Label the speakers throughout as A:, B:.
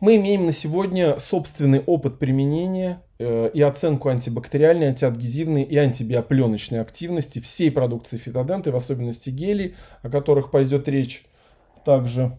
A: Мы имеем на сегодня собственный опыт применения э, и оценку антибактериальной, антиадгезивной и антибиопленочной активности всей продукции фитоденты, в особенности гелей, о которых пойдет речь также.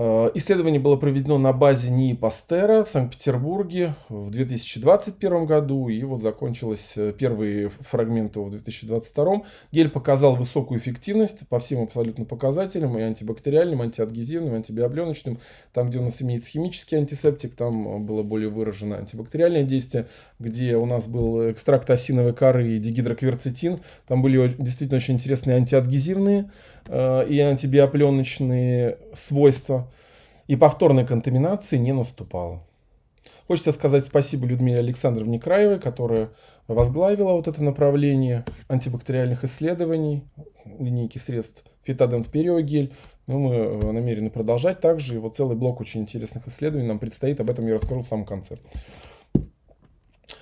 A: Э, исследование было проведено на базе НИИ Пастера в Санкт-Петербурге в 2021 году, и вот закончилось э, первые фрагменты в 2022. Гель показал высокую эффективность по всем абсолютно показателям, и антибактериальным, антиадгезивным, антибиопленочным. Там, где у нас имеется химический антисептик, там было более выражено антибактериальное действие, где у нас был экстракт осиновой коры и дигидрокверцетин. Там были действительно очень интересные антиадгезивные Э, и антибиопленочные свойства. И повторной контаминации не наступало. Хочется сказать спасибо Людмиле Александровне Краевой, которая возглавила вот это направление антибактериальных исследований, линейки средств Фитодент Периогель. Ну, мы э, намерены продолжать также. И вот целый блок очень интересных исследований нам предстоит. Об этом я расскажу в самом конце.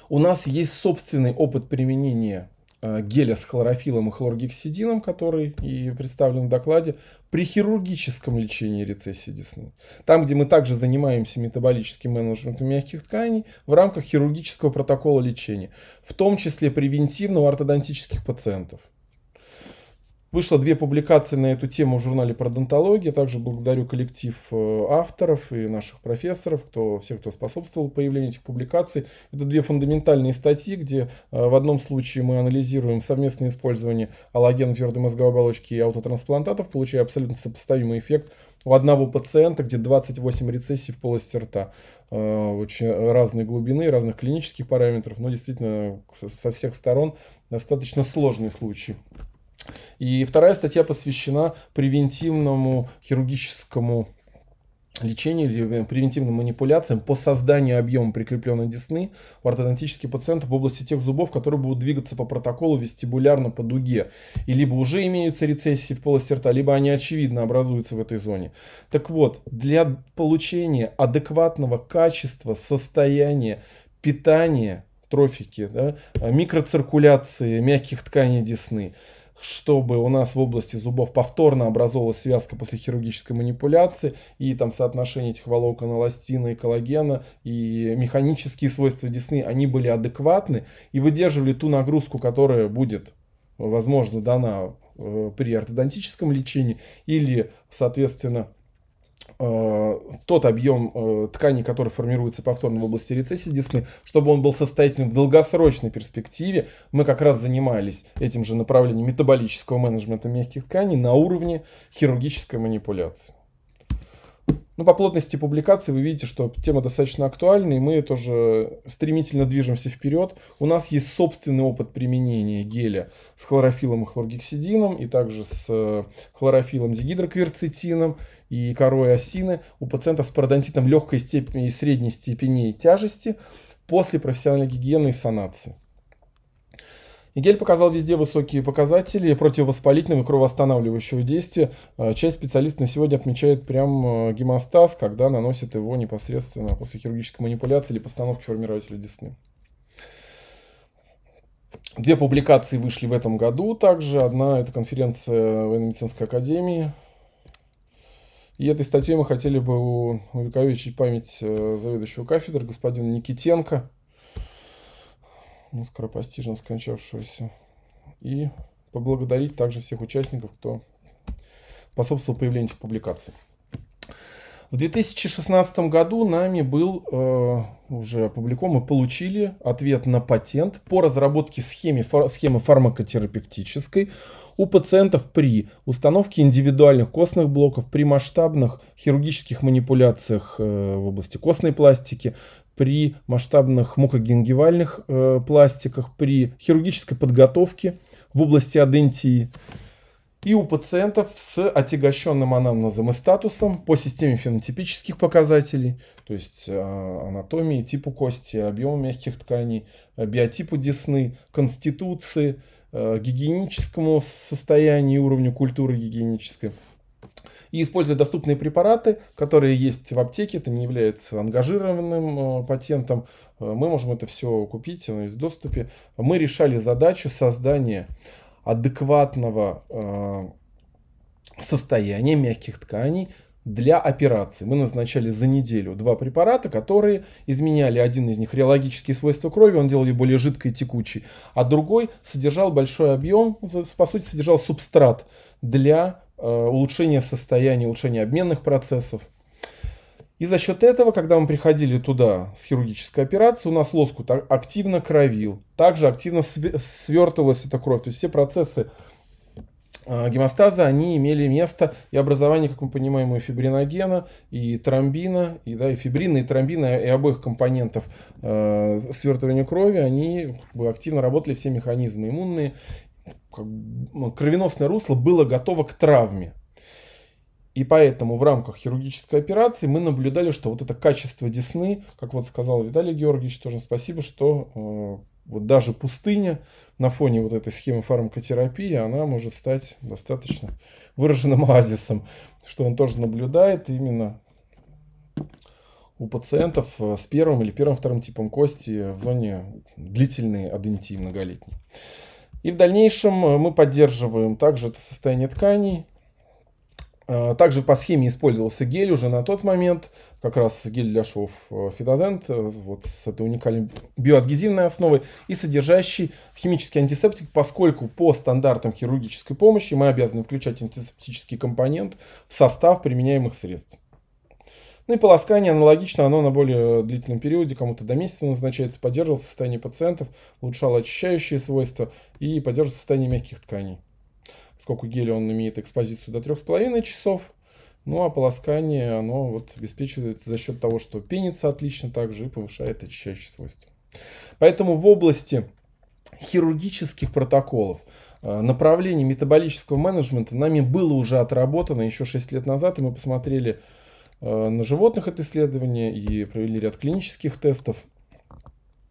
A: У нас есть собственный опыт применения геля с хлорофилом и хлоргексидином, который и представлен в докладе, при хирургическом лечении рецессии десны. Там, где мы также занимаемся метаболическим менеджментом мягких тканей в рамках хирургического протокола лечения, в том числе превентивно у ортодонтических пациентов. Вышло две публикации на эту тему в журнале «Пародонтология». Также благодарю коллектив э, авторов и наших профессоров, кто, все, кто способствовал появлению этих публикаций. Это две фундаментальные статьи, где э, в одном случае мы анализируем совместное использование аллогена твердой мозговой оболочки и аутотрансплантатов, получая абсолютно сопоставимый эффект у одного пациента, где 28 рецессий в полости рта. Э, очень разной глубины, разных клинических параметров, но действительно со всех сторон достаточно сложный случай. И вторая статья посвящена превентивному хирургическому лечению или превентивным манипуляциям по созданию объема прикрепленной десны у ортодонтических пациентов в области тех зубов, которые будут двигаться по протоколу вестибулярно по дуге. И либо уже имеются рецессии в полости рта, либо они очевидно образуются в этой зоне. Так вот, для получения адекватного качества, состояния, питания, трофики, да, микроциркуляции мягких тканей десны, чтобы у нас в области зубов повторно образовалась связка после хирургической манипуляции, и там соотношение этих волокон эластина и коллагена, и механические свойства десны, они были адекватны и выдерживали ту нагрузку, которая будет, возможно, дана э, при ортодонтическом лечении, или, соответственно, тот объем э, ткани, который формируется повторно в области рецессии десны, чтобы он был состоятельным в долгосрочной перспективе. Мы как раз занимались этим же направлением метаболического менеджмента мягких тканей на уровне хирургической манипуляции. Ну, по плотности публикаций вы видите, что тема достаточно актуальна, и мы тоже стремительно движемся вперед. У нас есть собственный опыт применения геля с хлорофилом и хлоргексидином, и также с э, хлорофилом дигидрокверцетином и корой осины у пациентов с пародонтитом легкой степени и средней степени тяжести после профессиональной гигиены и санации. И гель показал везде высокие показатели противовоспалительного и кровоостанавливающего действия. Э, часть специалистов на сегодня отмечает прям э, гемостаз, когда наносят его непосредственно после хирургической манипуляции или постановки формирователя десны. Две публикации вышли в этом году также. Одна это конференция военно-медицинской академии. И этой статьей мы хотели бы увековечить память э, заведующего кафедры господина Никитенко ну, скоропостижно скончавшегося. И поблагодарить также всех участников, кто способствовал появлению этих публикаций. В 2016 году нами был э, уже опубликован, мы получили ответ на патент по разработке схемы, фар, схемы фармакотерапевтической у пациентов при установке индивидуальных костных блоков, при масштабных хирургических манипуляциях э, в области костной пластики, при масштабных мукогенгивальных э, пластиках, при хирургической подготовке в области адентии. И у пациентов с отягощенным анамнезом и статусом по системе фенотипических показателей, то есть э, анатомии, типу кости, объему мягких тканей, биотипу десны, конституции, э, гигиеническому состоянию уровню культуры гигиенической и используя доступные препараты, которые есть в аптеке, это не является ангажированным э, патентом, э, мы можем это все купить, оно есть в доступе. Мы решали задачу создания адекватного э, состояния мягких тканей для операции. Мы назначали за неделю два препарата, которые изменяли один из них реологические свойства крови, он делал ее более жидкой и текучей, а другой содержал большой объем, по сути содержал субстрат для э, улучшения состояния, улучшения обменных процессов. И за счет этого, когда мы приходили туда с хирургической операцией, у нас лоскут активно кровил, также активно свертывалась эта кровь. То есть все процессы а, гемостаза, они имели место и образование, как мы понимаем, и фибриногена, и тромбина, и, да, и фибрина, и тромбина, и обоих компонентов э, свертывания крови, они как бы, активно работали, все механизмы иммунные, как, кровеносное русло было готово к травме. И поэтому в рамках хирургической операции мы наблюдали, что вот это качество десны, как вот сказал Виталий Георгиевич, тоже спасибо, что э, вот даже пустыня на фоне вот этой схемы фармакотерапии, она может стать достаточно выраженным оазисом, что он тоже наблюдает именно у пациентов э, с первым или первым-вторым типом кости в зоне длительной адентии многолетней. И в дальнейшем э, мы поддерживаем также это состояние тканей, а, также по схеме использовался гель уже на тот момент, как раз гель для швов э, Фитодент, э, вот с этой уникальной биоадгезивной основой и содержащий химический антисептик, поскольку по стандартам хирургической помощи мы обязаны включать антисептический компонент в состав применяемых средств. Ну и полоскание аналогично, оно на более длительном периоде, кому-то до месяца назначается, поддерживал состояние пациентов, улучшало очищающие свойства и поддерживал состояние мягких тканей. Поскольку гель он имеет экспозицию до 3,5 часов, ну а полоскание оно вот обеспечивается за счет того, что пенится отлично также и повышает очищающие свойства. Поэтому в области хирургических протоколов э, направление метаболического менеджмента нами было уже отработано еще 6 лет назад, и мы посмотрели на животных это исследование и провели ряд клинических тестов.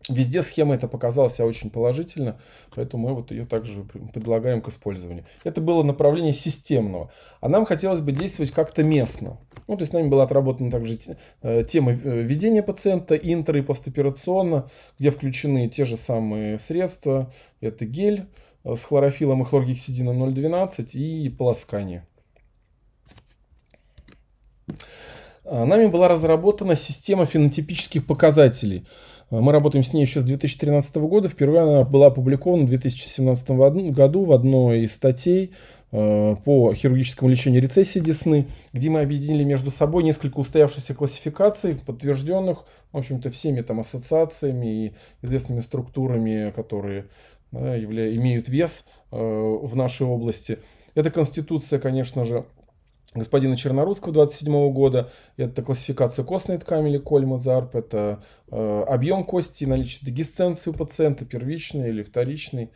A: Везде схема это показала себя очень положительно, поэтому мы вот ее также предлагаем к использованию. Это было направление системного. А нам хотелось бы действовать как-то местно. Ну, то есть нами была отработана также э, тема э, ведения пациента интро и постоперационно, где включены те же самые средства. Это гель э, с хлорофилом и хлоргексидином 0,12 и полоскание. А, нами была разработана система фенотипических показателей – Э, мы работаем с ней еще с 2013 года. Впервые она была опубликована в 2017 году в одной из статей э, по хирургическому лечению рецессии десны, где мы объединили между собой несколько устоявшихся классификаций, подтвержденных, в общем-то, всеми там ассоциациями и известными структурами, которые да, имеют вес э, в нашей области. Эта конституция, конечно же, господина Чернорусского 27 года. Это классификация костной ткани или Кольма-Зарп, это э, объем кости, наличие дегисценции у пациента, первичный или вторичный,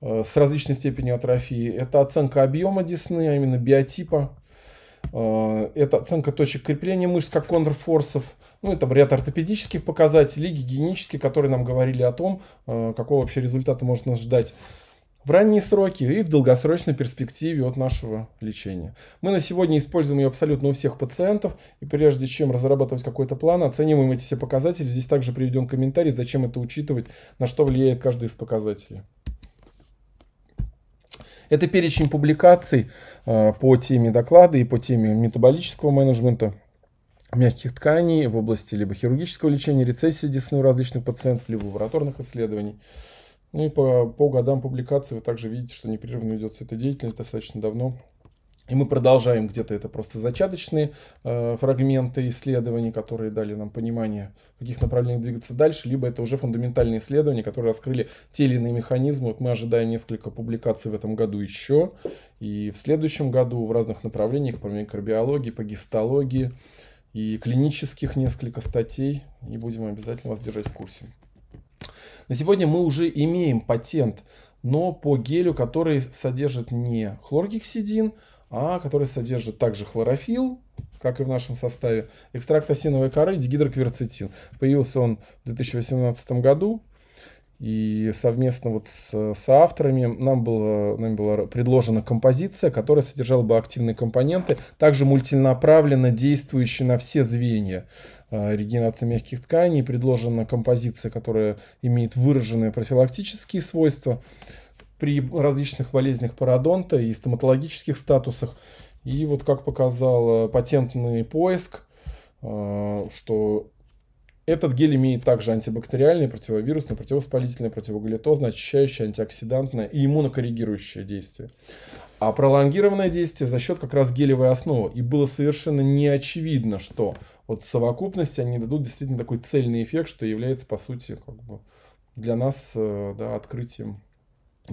A: э, с различной степенью атрофии. Это оценка объема десны, а именно биотипа. Э, это оценка точек крепления мышц, как контрфорсов. Ну, это ряд ортопедических показателей, гигиенические, которые нам говорили о том, э, какого вообще результата можно ждать в ранние сроки и в долгосрочной перспективе от нашего лечения. Мы на сегодня используем ее абсолютно у всех пациентов, и прежде чем разрабатывать какой-то план, оцениваем эти все показатели. Здесь также приведен комментарий, зачем это учитывать, на что влияет каждый из показателей. Это перечень публикаций э, по теме доклада и по теме метаболического менеджмента мягких тканей в области либо хирургического лечения, рецессии десны у различных пациентов, либо лабораторных исследований. Ну и по, по годам публикации вы также видите, что непрерывно ведется эта деятельность достаточно давно. И мы продолжаем где-то это просто зачаточные э, фрагменты исследований, которые дали нам понимание, в каких направлениях двигаться дальше, либо это уже фундаментальные исследования, которые раскрыли те или иные механизмы. Вот мы ожидаем несколько публикаций в этом году еще, и в следующем году в разных направлениях по микробиологии, по гистологии и клинических несколько статей, и будем обязательно вас держать в курсе. На сегодня мы уже имеем патент, но по гелю, который содержит не хлоргексидин, а который содержит также хлорофилл, как и в нашем составе, экстракт осиновой коры, дигидрокверцетин. Появился он в 2018 году. И совместно вот с, с авторами нам, было, нам была предложена композиция, которая содержала бы активные компоненты, также мультинаправленно действующие на все звенья э, регенерации мягких тканей. Предложена композиция, которая имеет выраженные профилактические свойства при различных болезнях пародонта и стоматологических статусах. И вот как показал патентный поиск, что этот гель имеет также антибактериальное, противовирусное, противовоспалительное, противогалитозное, очищающее, антиоксидантное и иммунокоррегирующее действие. А пролонгированное действие за счет как раз гелевой основы. И было совершенно не очевидно, что вот в совокупности они дадут действительно такой цельный эффект, что является, по сути, как бы для нас э, да, открытием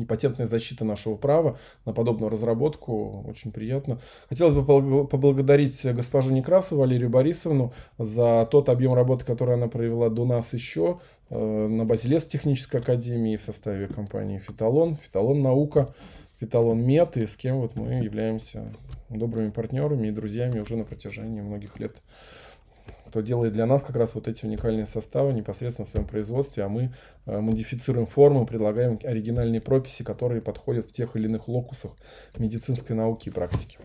A: и патентная защита нашего права на подобную разработку. Очень приятно. Хотелось бы поблагодарить госпожу Некрасову Валерию Борисовну за тот объем работы, который она провела до нас еще э, на базе лесотехнической академии в составе компании «Фиталон», «Фиталон Наука», «Фиталон Мед», и с кем вот мы являемся добрыми партнерами и друзьями уже на протяжении многих лет кто делает для нас как раз вот эти уникальные составы непосредственно в своем производстве, а мы э, модифицируем форму, предлагаем оригинальные прописи, которые подходят в тех или иных локусах медицинской науки и практики.